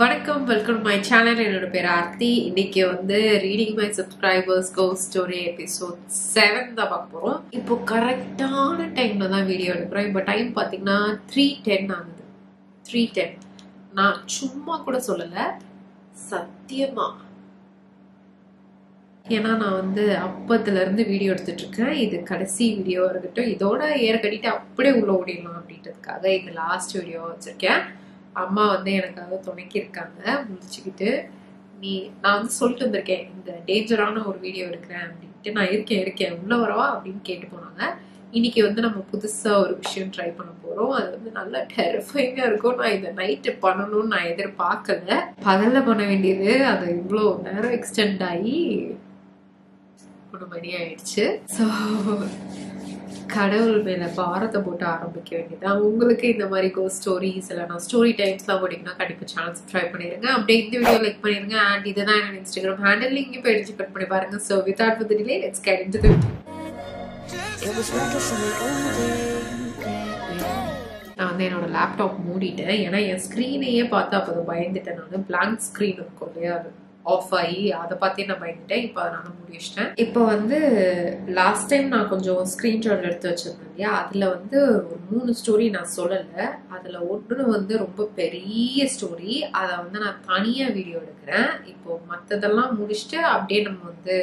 வணக்கம் welcome my channel என்னோட பேர் ஆர்த்தி. இன்னைக்கு வந்து ரீடிங் மை சப்ஸ்கிரைபர்ஸ் கோ ஸ்டோரி எபிசோட் செவன் தான் பார்க்க போறோம். இப்போ கரெக்டான டைம்ல தான் வீடியோ எடுக்கிறோம். இப்போ டைம் பார்த்தீங்கன்னா த்ரீ டென் ஆகுது. த்ரீ டென் நான் சும்மா கூட சொல்லலை. சத்தியமா. ஏன்னா நான் வந்து அப்பத்துல இருந்து வீடியோ எடுத்துட்ருக்கேன் இது கடைசி வீடியோ இருக்கட்டும். இதோட ஏற்கடிட்டு அப்படியே உள்ள ஓடிடலாம் அப்படின்றதுக்காக இது லாஸ்ட் வீடியோ வச்சிருக்கேன். அம்மா வந்து எனக்காக துணைக்கி இருக்காங்க முடிச்சுக்கிட்டு நீ நான் வந்து சொல்லிட்டு வந்திருக்கேன். இந்த டேஞ்சரான ஒரு வீடியோ எடுக்கிறேன். அப்படின்ட்டு நான் இருக்கேன் இருக்கேன். உள்ள வரவா? அப்படின்னு கேட்டு போனாங்க. இன்னைக்கு வந்து நம்ம புதுசா ஒரு விஷயம் ட்ரை பண்ண போறோம். அது வந்து நல்லா டெரிஃபைங்கா இருக்கும். நான் இதை நைட்டு பண்ணணும்னு நான் எதிர்பார்க்கல. பகல்ல பண்ண வேண்டியது அது இவ்வளோ நேரம் எக்ஸ்டெண்ட் ஆகி ஒரு மணி ஆயிடுச்சு. ஸோ கடவுள் மேல பாரத்தை போட்டு ஆரம்பிக்க வேண்டியதான் உங்களுக்கு இந்த மாதிரி கோ ஸ்டோரிஸ் இல்லைனா ஸ்டோரி டைம்ஸ்லாம் போட்டிங்கன்னா கண்டிப்பாக சேனல் சப்ஸ்கிரைப் பண்ணிடுங்க அப்படியே இந்த வீடியோ லைக் பண்ணிடுங்க அண்ட் இதுதான் என்னோட இன்ஸ்டாகிராம் ஹேண்டில் லிங்க் போய் எடுத்து கட் பண்ணி பாருங்க. So without with delay let's get into the நான் வந்து என்னோட லேப்டாப் மூடிட்டேன். ஏன்னா என் ஸ்க்ரீனையே பார்த்து அப்போ பயந்துட்டேன் நான். பிளாங்க் ஸ்க்ரீன் இருக்கும் இல்லையா? அது ஆஃப் ஆகி அதை பார்த்தே நான் பயந்துட்டேன். இப்போ அதனால மூடி வச்சிட்டேன் இப்போ வந்து லாஸ்ட் டைம் நான் கொஞ்சம் ஸ்க்ரீன்ஷாட் எடுத்து வச்சிருந்தேன் இல்லையா? அதில் வந்து ஒரு மூணு ஸ்டோரி நான் சொல்லலை. அதில் ஒன்று வந்து ரொம்ப பெரிய ஸ்டோரி அதை வந்து நான் தனியாக வீடியோ எடுக்கிறேன். இப்போ மற்றதெல்லாம் முடிச்சுட்டு அப்படியே நம்ம வந்து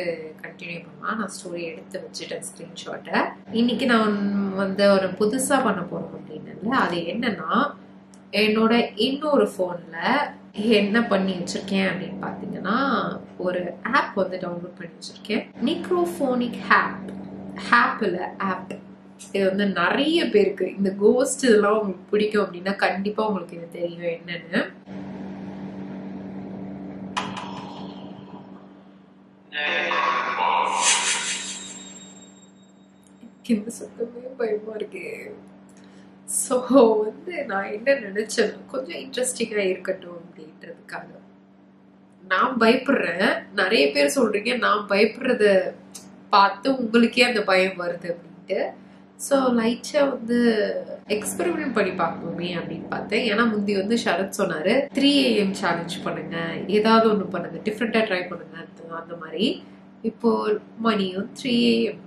கண்டினியூ பண்ணலாம். நான் ஸ்டோரி எடுத்து வச்சுட்டேன் ஸ்க்ரீன்ஷாட்டை இன்னைக்கு நான் வந்து ஒரு புதுசாக பண்ண போகிறோம் அப்படின்னு அது என்னன்னா என்னோட இன்னொரு ஃபோனில் என்ன பண்ணி வச்சிருக்கேன் அப்படின்னு பார்த்தீங்கன்னா ஒரு ஆப் வந்து டவுன்லோட் பண்ணி வச்சிருக்கேன். நிக்ரோஃபோனிக் ஹேப் ஹேப்பில் ஆப் இது வந்து நிறைய பேருக்கு இந்த கோஸ்ட் இதெல்லாம் உங்களுக்கு பிடிக்கும் அப்படின்னா கண்டிப்பாக உங்களுக்கு இது தெரியும் என்னன்னு. இந்த சத்தமே பயமா இருக்கு. ஸோ வந்து நான் என்ன நினைச்சேன் கொஞ்சம் இன்ட்ரெஸ்டிங்காக இருக்கட்டும். அப்படின்றதுக்காக நான் பயப்படுறேன். நிறைய பேர் சொல்றீங்க நான் பயப்படுறத பார்த்து உங்களுக்கே அந்த பயம் வருது அப்படின்ட்டு. ஸோ லைட்டாக வந்து எக்ஸ்பெரிமெண்ட் பண்ணி பார்க்கணுமே அப்படின்னு பார்த்தேன். ஏன்னா முந்தி வந்து ஷரத் சொன்னார் த்ரீ ஏஎம் சேலஞ்ச் பண்ணுங்க. ஏதாவது ஒன்று பண்ணுங்க. டிஃப்ரெண்ட்டாக ட்ரை பண்ணுங்க. அந்த மாதிரி. இப்போ மணியும் த்ரீ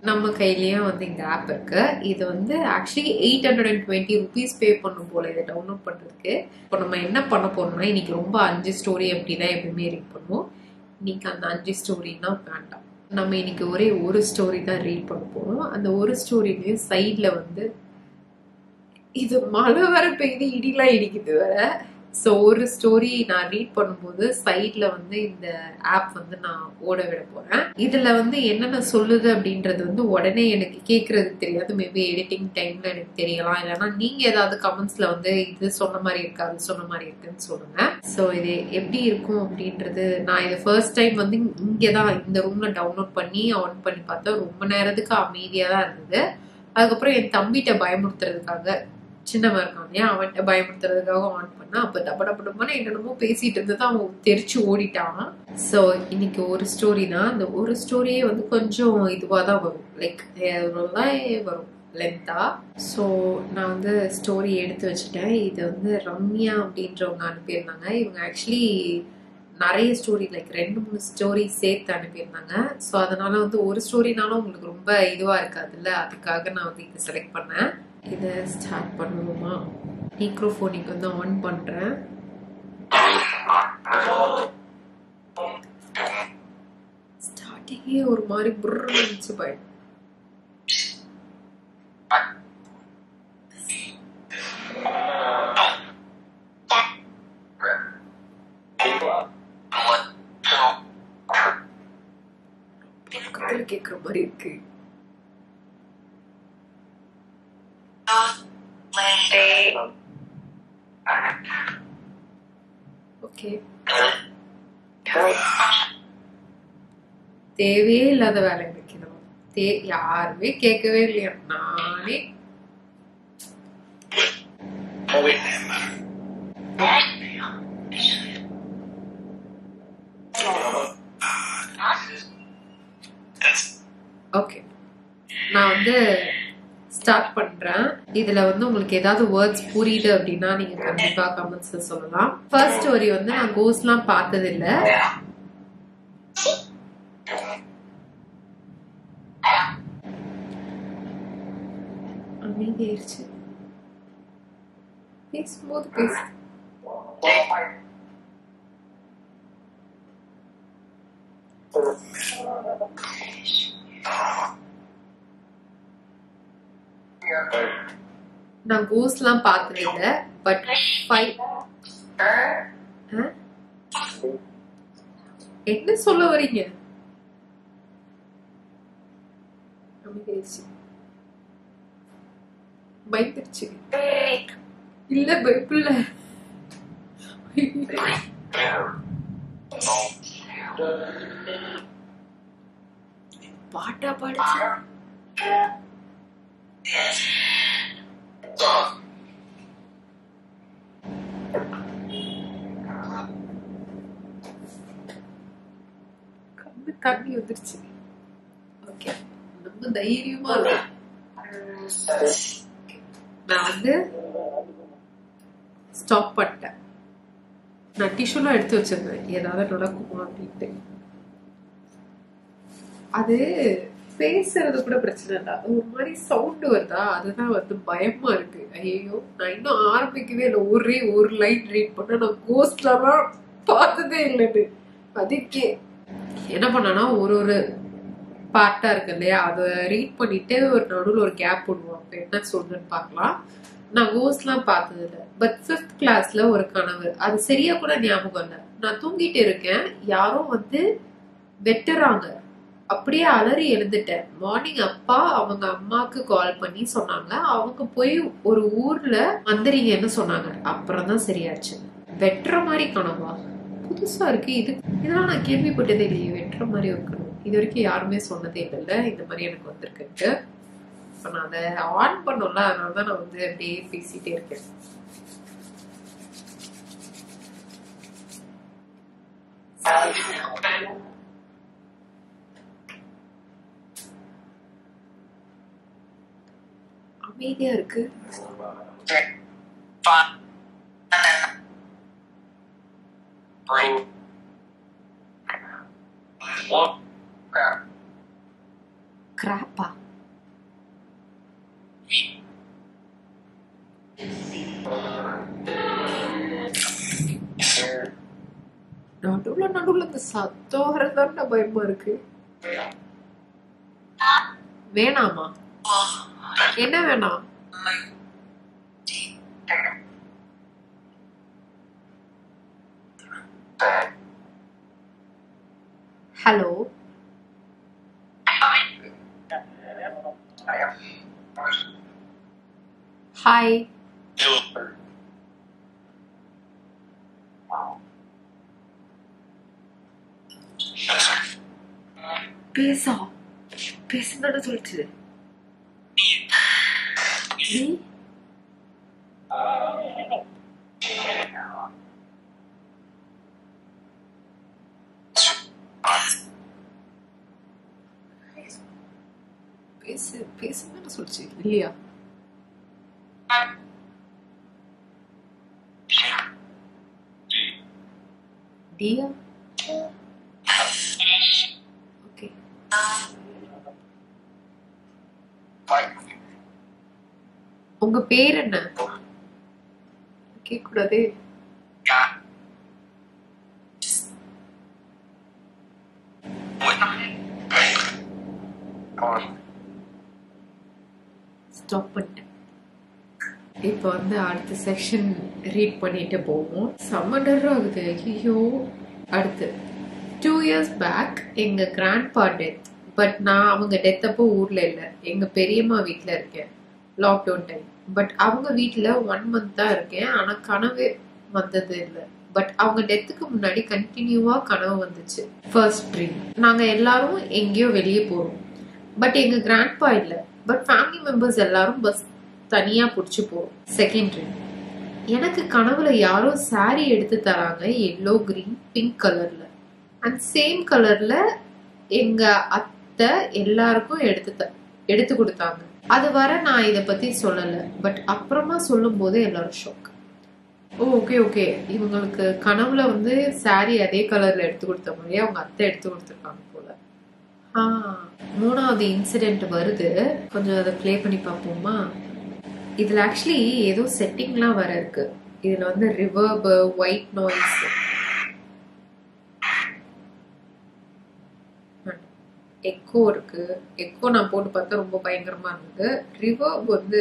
நம்ம கையிலயே வந்து இந்த ஆப் இருக்கு. இது வந்து actually eight hundred and twenty rupees pay பண்ணும் போல இதை டவுன்லோட் பண்றதுக்கு. இப்போ நம்ம என்ன பண்ண போறோம்னா இன்னைக்கு ரொம்ப அஞ்சு ஸ்டோரி அப்படிதான் எப்பவுமே ரீட் பண்ணுவோம். இன்னைக்கு அந்த அஞ்சு ஸ்டோரின்னா வேண்டாம். நம்ம இன்னைக்கு ஒரே ஒரு ஸ்டோரி தான் ரீட் பண்ண போறோம். அந்த ஒரு ஸ்டோரிலையும் சைட்ல வந்து இது மழை வர பெய்து இடிலாம் இடிக்குது வேற. ஸோ ஒரு ஸ்டோரி நான் ரீட் பண்ணும்போது சைட்ல வந்து இந்த ஆப் வந்து நான் ஓட விட போறேன். இதுல வந்து என்னென்ன சொல்லுது அப்படின்றது வந்து உடனே எனக்கு கேட்கறது தெரியாது. மேபி எடிட்டிங் டைம்ல எனக்கு தெரியலாம். இல்லைன்னா நீங்க ஏதாவது கமெண்ட்ஸ்ல வந்து இது சொன்ன மாதிரி இருக்கு அது சொன்ன மாதிரி இருக்குன்னு சொல்லுங்க. ஸோ இது எப்படி இருக்கும் அப்படின்றது நான் இதை ஃபர்ஸ்ட் டைம் வந்து இங்கே தான் இந்த ரூம்ல டவுன்லோட் பண்ணி ஆன் பண்ணி பார்த்தேன். ரொம்ப நேரத்துக்கு அமைதியா தான் இருந்தது. அதுக்கப்புறம் என் தம்பிகிட்ட பயமுறுத்துறதுக்காக சின்னவன் இருக்கான் ஏன் அவன்கிட்ட பயப்படுத்துறதுக்காக ஆன் பண்ணா அப்ப டப்ப டப்ப டப்பன்னு என்னென்னமோ பேசிட்டு இருந்தது அவன் தெரிச்சு ஓடிட்டான். ஸோ இன்னைக்கு ஒரு ஸ்டோரி தான் அந்த ஒரு ஸ்டோரியே வந்து கொஞ்சம் இதுவாக தான் வரும். லைக் வரும். லென்த்தா ஸோ நான் வந்து ஸ்டோரி எடுத்து வச்சுட்டேன். இது வந்து ரம்யா அப்படின்றவங்க அனுப்பியிருந்தாங்க. இவங்க ஆக்சுவலி நிறைய ஸ்டோரி லைக் ரெண்டு மூணு ஸ்டோரி சேர்த்து அனுப்பியிருந்தாங்க. ஸோ அதனால வந்து ஒரு ஸ்டோரினாலும் உங்களுக்கு ரொம்ப இதுவாக இருக்காதுல்ல? அதுக்காக நான் வந்து இதை செலக்ட் பண்ணேன். இதை ஸ்டார்ட் பண்ணுவோமா? மைக்ரோஃபோனிக் வந்து ஆன் பண்ணுறேன் ஸ்டார்டிங்கே ஒரு மாதிரி புர்ரு இருந்துச்சு கேட்குற மாதிரி இருக்கு ஓகே தேவையே இல்லாத வேலை வைக்கணும் தே யாருமே கேட்கவே இல்லையா? நானே. ஓகே. நான் வந்து ஸ்டார்ட் பண்றேன். இதுல வந்து உங்களுக்கு ஏதாவது வேர்ட்ஸ் புரியுது அப்படின்னா நீங்க கண்டிப்பா கமெண்ட்ஸ் சொல்லலாம். ஃபர்ஸ்ட் ஸ்டோரி வந்து நான் கோஸ்ட்லாம் பார்த்தது இல்ல அமைதியாயிருச்சு. பேசும்போது பேசு. நான் கோஸ்ட்லாம் பார்த்தது இல்ல பட் ஃபைவ் என்ன சொல்ல வரீங்க பயந்துருச்சு. இல்ல பயப்பில்ல பாட்டா பாடுச்சு. கண்ணு தண்ணி வந்துருச்சு. ஓகே. ரொம்ப தைரியமா இருக்கும் நான் வந்து ஸ்டாப் பண்ணிட்டேன். நான் டிஷ்யூலாம் எடுத்து வச்சிருந்தேன். ஏதாவது நடக்குமா அப்படின்ட்டு. அது பேசுறது கூட பிரச்சனை இல்லை. அது ஒரு மாதிரி சவுண்ட் வருதா? அதுதான் வந்து பயமா இருக்கு. ஐயோ நான் இன்னும் ஆரம்பிக்கவே இல்லை. ஒரே ஒரு லைன் ரீட் பண்ண நான் கோஸ்ட்லாம் பார்த்ததே இல்லைன்னு அதுக்கே. என்ன பண்ணனா ஒரு ஒரு பார்ட்டா இருக்கு இல்லையா? அதை ரீட் பண்ணிட்டு ஒரு நடுவில் ஒரு கேப் போடுவோம் அப்ப என்ன சொல்றேன்னு பார்க்கலாம். நான் கோஸ்ட்லாம் பார்த்தது இல்லை. பட் ஃபிஃப்த் கிளாஸ்ல ஒரு கனவு. அது சரியா கூட ஞாபகம் இல்லை. நான் தூங்கிட்டு இருக்கேன். யாரும் வந்து வெட்டுறாங்க. அப்படியே அலறி எழுந்துட்டேன். மார்னிங் அப்பா அவங்க அம்மாக்கு கால் பண்ணி சொன்னாங்க. அவங்க போய் ஒரு ஊர்ல வந்துறீங்கன்னு சொன்னாங்க. அப்புறம் தான் சரியாச்சு. வெட்டுற மாதிரி கனவா? புதுசா இருக்கு. இது இதெல்லாம் நான் கேள்விப்பட்டதே இல்லையே. வெட்டுற மாதிரி ஒரு இது வரைக்கும் யாருமே சொன்னதே இல்லைல்ல. இந்த மாதிரி எனக்கு வந்திருக்குன்ட்டு. இப்போ நான் அதை ஆன் பண்ணோம்ல. அதனால தான் நான் வந்து அப்படியே பேசிட்டே இருக்கேன். அமைதியா இருக்கு. கிராப்பா? நடுவுல நடுவுல இந்த சத்தம் வரதான் பயமா இருக்கு. வேணாமா? என்ன வேணாம் ஹலோ ஹாய் பேசா பேசுன்னு சொல்லிச்சு நீ பேசு பேசுன்னு சொல்லிச்சு இல்லையா? டியா ஓகே உங்க பேர் என்ன? கேட்க ஸ்டாப் பண்ணிட்டேன். இப்போ வந்து அடுத்த செக்ஷன் ரீட் பண்ணிட்டு போவோம். சம்மண்டர் ஆகுது ஐயோ அடுத்து டூ இயர்ஸ் பேக் எங்க கிராண்ட்பா டெத் பட் நான் அவங்க டெத் அப்போ ஊர்ல இல்லை. எங்க பெரியம்மா வீட்ல இருக்கேன். லாக்டவுன் டைம் பட் அவங்க வீட்டில் ஒன் மந்த் தான் இருக்கேன். ஆனால் கனவே வந்தது இல்லை. பட் அவங்க டெத்துக்கு முன்னாடி கண்டினியூவாக கனவு வந்துச்சு. ஃபர்ஸ்ட் ட்ரீம் நாங்கள் எல்லாரும் எங்கேயோ வெளியே போகிறோம் பட் எங்கள் கிராண்ட்பா இல்லை. பட் ஃபேமிலி மெம்பர்ஸ் எல்லாரும் பஸ் தனியாக பிடிச்சி போகிறோம் செகண்ட் ட்ரீம் எனக்கு கனவுல யாரோ சாரி எடுத்து தராங்க. எல்லோ கிரீன் பிங்க் கலர்ல அண்ட் சேம் கலர்ல எங்க அத்தை எல்லாருக்கும் எடுத்து த- எடுத்து கொடுத்தாங்க. அது வர நான் இதை பத்தி சொல்லல. பட் அப்புறமா சொல்லும்போது எல்லாரும் ஷாக் ஓ ஓகே ஓகே இவங்களுக்கு கனவுல வந்து saree அதே கலர்ல எடுத்து கொடுத்த மாதிரியே அவங்க அத்தை எடுத்து கொடுத்துருக்காங்க போல. ஆ. மூணாவது இன்சிடென்ட் வருது. கொஞ்சம் அதை ப்ளே பண்ணி பார்ப்போமா? இதுல ஆக்சுவலி ஏதோ செட்டிங்லாம் வர இருக்கு. இதுல வந்து ரிவர்ப் ஒயிட் நாய்ஸ் எக்கோ இருக்கு. எக்கோ நான் போட்டு பார்த்தா ரொம்ப பயங்கரமா இருந்தது. ரிவர்ப் வந்து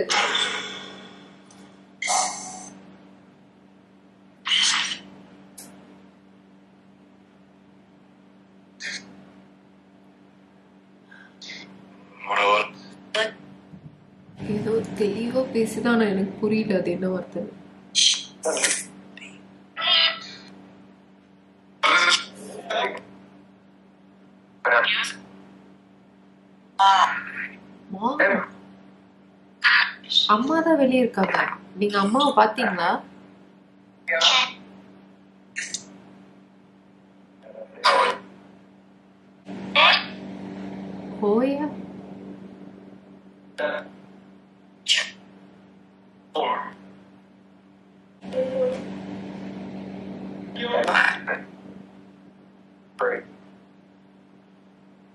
ஏதோ தெளிவா பேசிதான் நான் எனக்கு புரியல. அது என்ன வார்த்தை மாமா அம்மா தான் வெளியே இருக்காங்க நீங்க அம்மாவை பாத்தீங்களா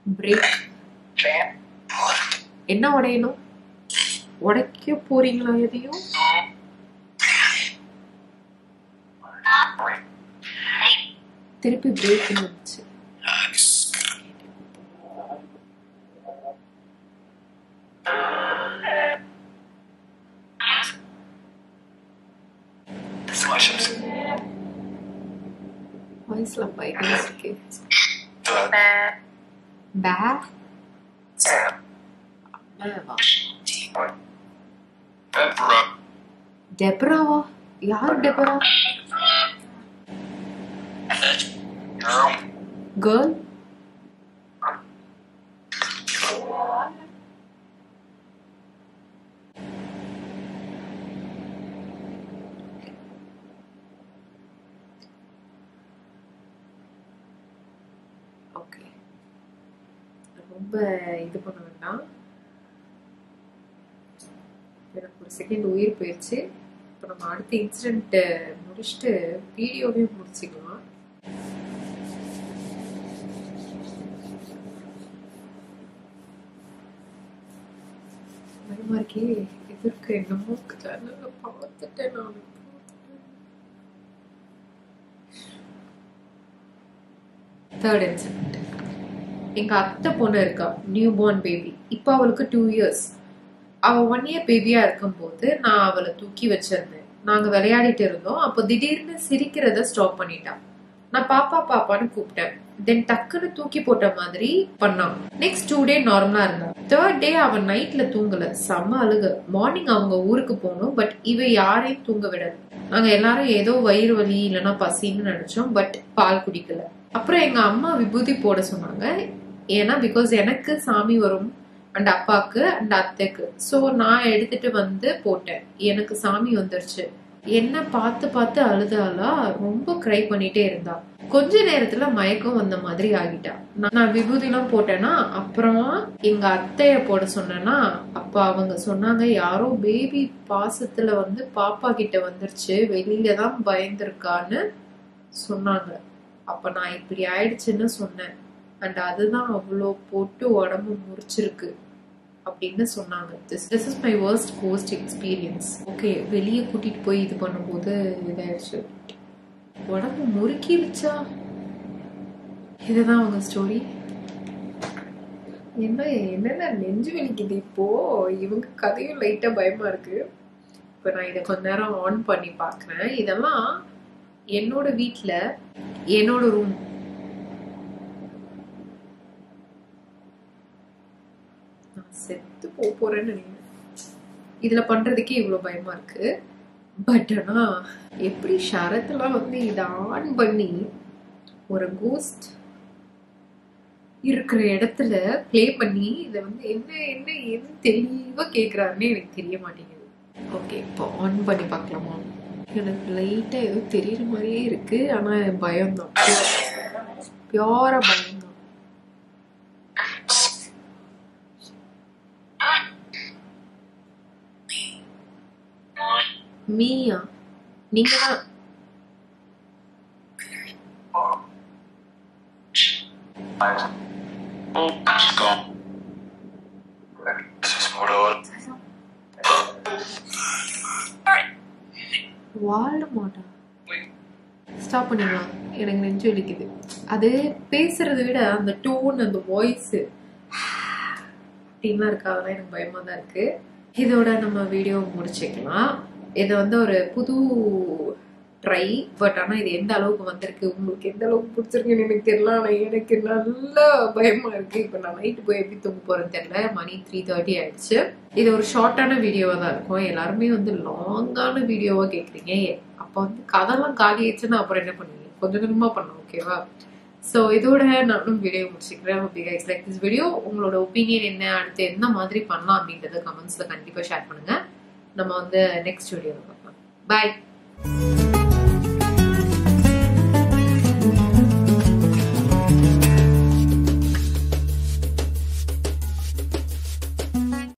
பிரேக் என்ன உடையணும்? உடைக்க போறீங்களா எதையும் திருப்பி பிரேக் வந்துச்சு வாய்ஸ்லாம் பயங்கர இருக்கு பே டெப்ராவா யார் டெபரா கேர்ள் ஓகே ரொம்ப இது பண்ண வேண்டாம். எனக்கு ஒரு செகண்ட் உயிர் போயிடுச்சு இப்போ நம்ம அடுத்த இன்சிடென்ட் முடிச்சுட்டு வீடியோவே முடிச்சுக்கலாம். பயமா இருக்கே எதிர்க்க என்னமோ ஜன்னல்ல பார்த்துட்டேன் நான். தேர்ட் இன்சிடென்ட் எங்க அத்தை பொண்ணு இருக்கா? நியூ பார்ன் பேபி இப்போ அவளுக்கு டூ இயர்ஸ் அவள் ஒன் இயர் பேபியா இருக்கும்போது நான் அவளை தூக்கி வச்சிருந்தேன். நாங்கள் விளையாடிட்டு இருந்தோம். அப்போ திடீர்னு சிரிக்கிறத ஸ்டாப் பண்ணிட்டான் நான் பாப்பா பாப்பான்னு கூப்பிட்டேன். தென் டக்குன்னு தூக்கி போட்ட மாதிரி பண்ணான் நெக்ஸ்ட் டூ டே நார்மலா இருந்தான் தேர்ட் டே அவன் நைட்ல தூங்கல. செம்ம அழுக. மார்னிங் அவங்க ஊருக்கு போகணும் பட் இவ யாரையும் தூங்க விடல. நாங்க எல்லாரும் ஏதோ வயிறு வலி இல்லைன்னா பசின்னு நினைச்சோம் பட் பால் குடிக்கல. அப்புறம் எங்க அம்மா விபூதி போட சொன்னாங்க. ஏன்னா பிகாஸ் எனக்கு சாமி வரும் அண்ட் அப்பாக்கு அண்ட் அத்தைக்கு. ஸோ நான் எடுத்துட்டு வந்து போட்டேன். எனக்கு சாமி வந்துருச்சு. என்ன பார்த்து பார்த்து அழுதாலா ரொம்ப க்ரை பண்ணிட்டே இருந்தா. கொஞ்ச நேரத்துல மயக்கம் வந்த மாதிரி ஆகிட்டா. நான் விபூதிலாம் போட்டேன்னா அப்புறமா எங்க அத்தைய போட சொன்னேன்னா அப்பா அவங்க சொன்னாங்க யாரோ பேபி பாசத்துல வந்து பாப்பா கிட்ட வந்துருச்சு. வெளியில தான் பயந்துருக்கான்னு சொன்னாங்க. அப்ப நான் இப்படி ஆயிடுச்சுன்னு சொன்னேன். அண்ட் அதுதான் அவ்வளோ போட்டு உடம்பு முறிச்சிருக்கு. அப்படின்னு சொன்னாங்க. This this is my worst ghost experience okay வெளியே கூட்டிட்டு போய் இது பண்ணும்போது இதாயிடுச்சு. உடம்பு முறுக்கிடுச்சா இதுதான் அவங்க ஸ்டோரி என்ன என்னென்ன நெஞ்சு வலிக்குது இப்போ? இவங்க கதையும் லைட்டா பயமா இருக்கு. இப்போ நான் இதை கொஞ்ச நேரம் ஆன் பண்ணி பார்க்குறேன். இதெல்லாம் என்னோட வீட்ல என்னோட ரூம் நான் செத்து போக போறேன்னு நினைக்கிறேன். இதுல பண்றதுக்கே இவ்வளவு பயமா இருக்கு. பட் ஆனா எப்படி ஷரத்லாம் வந்து இதை ஆன் பண்ணி ஒரு கோஸ்ட் இருக்கிற இடத்துல ப்ளே பண்ணி இதை வந்து என்ன என்ன எது தெளிவா கேக்குறாருன்னு எனக்கு தெரிய மாட்டேங்குது. ஓகே இப்போ ஆன் பண்ணி பார்க்கலாமா? எனக்கு லைட்டா ஏதோ தெரியற மாதிரியே இருக்கு. ஆனா பயம்தான். பியூரா பயம் மீயா நீங்க தான் ஸ்டாப் பண்ணிடலாம். எனக்கு நெஞ்சு வலிக்குது. அது பேசுறதை விட அந்த டோன் அந்த வாய்ஸ் அப்படின்லாம் இருக்கா அதெல்லாம் எனக்கு பயமா தான் இருக்கு. இதோட நம்ம வீடியோ முடிச்சுக்கலாம். இது வந்து ஒரு புது ட்ரை பட் ஆனால் இது எந்த அளவுக்கு வந்திருக்கு உங்களுக்கு எந்த அளவுக்கு பிடிச்சிருக்குன்னு எனக்கு தெரியல ஆனால் எனக்கு நல்லா பயமாக இருக்குது இப்போ நான் நைட்டு போய் எப்படி தூங்க போகிறேன்னு தெரியல. மணி த்ரீ தேர்ட்டி ஆயிடுச்சு. இது ஒரு ஷார்ட்டான வீடியோவாக தான் இருக்கும். எல்லாருமே வந்து லாங்கான வீடியோவாக கேட்குறீங்க அப்போ வந்து கதைலாம் காலி ஆயிடுச்சுன்னா அப்புறம் என்ன பண்ணுவீங்க? கொஞ்சம் கொஞ்சமாக பண்ணலாம் ஓகேவா ஸோ இதோட நானும் வீடியோ முடிச்சுக்கிறேன். Okay guys like this video உங்களோட ஒப்பீனியன் என்ன? அடுத்து எந்த மாதிரி பண்ணலாம் அப்படின்றத கமெண்ட்ஸில் கண்டிப்பாக ஷேர் பண்ணுங்கள் நம்ம வந்து நெக்ஸ்ட் வீடியோவில் பார்க்கலாம். பாய்